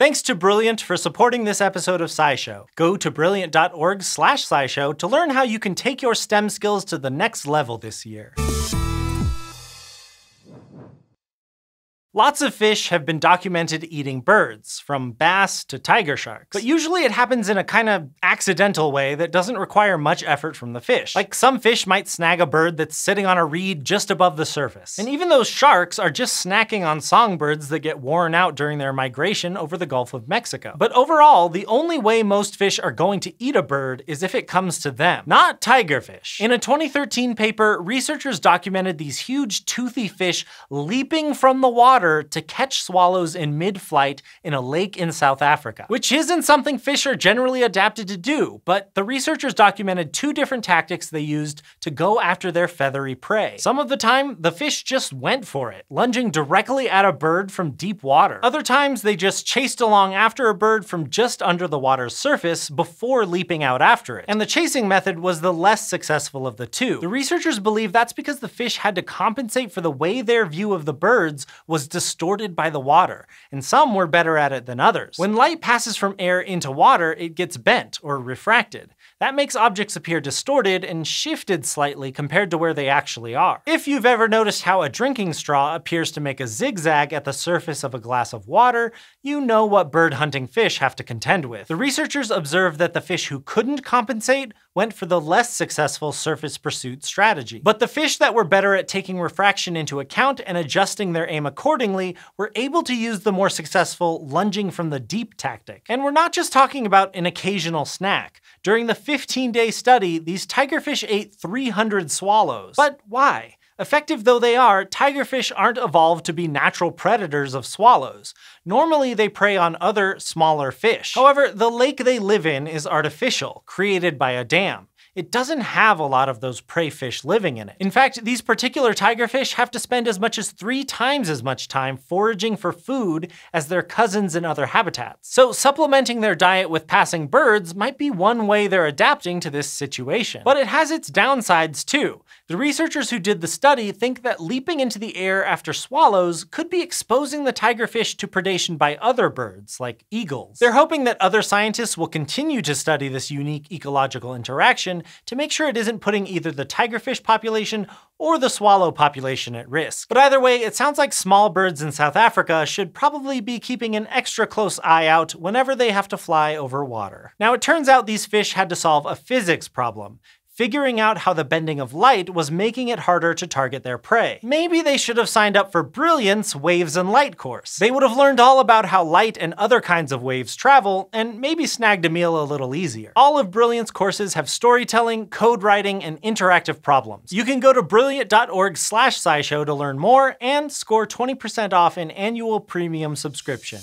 Thanks to Brilliant for supporting this episode of SciShow. Go to brilliant.org slash scishow to learn how you can take your STEM skills to the next level this year. Lots of fish have been documented eating birds, from bass to tiger sharks. But usually it happens in a kind of accidental way that doesn't require much effort from the fish. Like some fish might snag a bird that's sitting on a reed just above the surface. And even those sharks are just snacking on songbirds that get worn out during their migration over the Gulf of Mexico. But overall, the only way most fish are going to eat a bird is if it comes to them, not tigerfish. In a 2013 paper, researchers documented these huge toothy fish leaping from the water water to catch swallows in mid-flight in a lake in South Africa, which isn't something fish are generally adapted to do, but the researchers documented two different tactics they used to go after their feathery prey. Some of the time, the fish just went for it, lunging directly at a bird from deep water. Other times, they just chased along after a bird from just under the water's surface before leaping out after it. And the chasing method was the less successful of the two. The researchers believe that's because the fish had to compensate for the way their view of the birds was distorted by the water, and some were better at it than others. When light passes from air into water, it gets bent or refracted. That makes objects appear distorted and shifted slightly compared to where they actually are. If you've ever noticed how a drinking straw appears to make a zigzag at the surface of a glass of water, you know what bird hunting fish have to contend with. The researchers observed that the fish who couldn't compensate went for the less successful surface pursuit strategy. But the fish that were better at taking refraction into account and adjusting their aim accordingly were able to use the more successful lunging from the deep tactic. And we're not just talking about an occasional snack. During the 15-day study, these tigerfish ate 300 swallows. But why? Effective though they are, tigerfish aren't evolved to be natural predators of swallows. Normally they prey on other, smaller fish. However, the lake they live in is artificial, created by a dam it doesn't have a lot of those prey fish living in it. In fact, these particular tigerfish have to spend as much as three times as much time foraging for food as their cousins in other habitats. So supplementing their diet with passing birds might be one way they're adapting to this situation. But it has its downsides too. The researchers who did the study think that leaping into the air after swallows could be exposing the tigerfish to predation by other birds, like eagles. They're hoping that other scientists will continue to study this unique ecological interaction to make sure it isn't putting either the tigerfish population or the swallow population at risk. But either way, it sounds like small birds in South Africa should probably be keeping an extra close eye out whenever they have to fly over water. Now it turns out these fish had to solve a physics problem figuring out how the bending of light was making it harder to target their prey. Maybe they should have signed up for Brilliant's Waves and Light course. They would have learned all about how light and other kinds of waves travel, and maybe snagged a meal a little easier. All of Brilliant's courses have storytelling, code writing, and interactive problems. You can go to brilliant.org slash scishow to learn more and score 20% off an annual premium subscription.